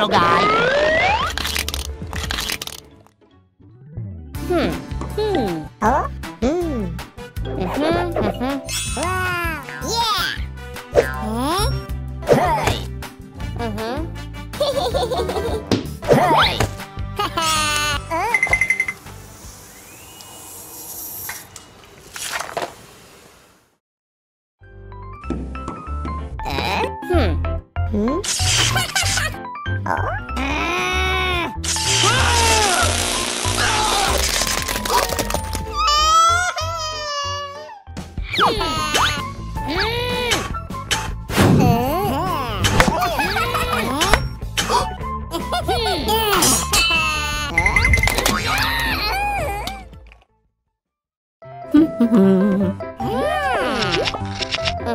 little guy. Hmm. Hmm. Huh? Mm-hmm, mm-hmm. Hmm. hmm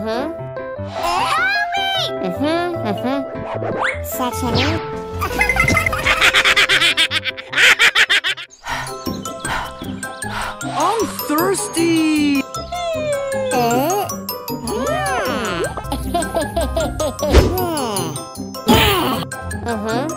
hmm? Mhm. Mhm. Section eight. I'm thirsty! Uh, yeah. Mhm.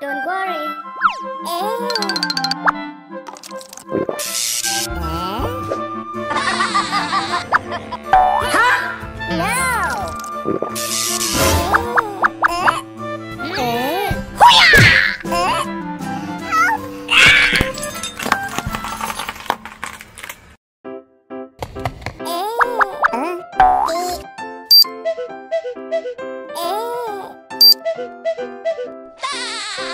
Don't worry. 嗯。嗯。哈！no。嗯。哎呀！嗯。嗯。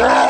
Ah!